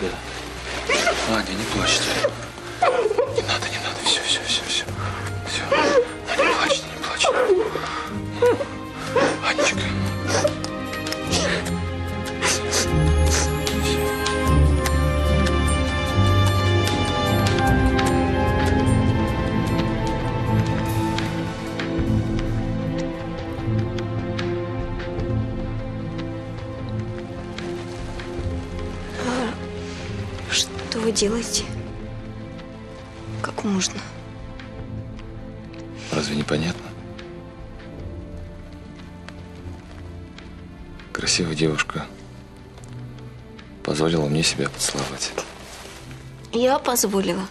надо. Аня, не плачьте. Не надо, не надо. Все, все, все, все. Все. Аня, не плачьте, не плачьте. Анечка. Что вы делаете? Как можно? Разве непонятно? Красивая девушка позволила мне себя поцеловать. Я позволила.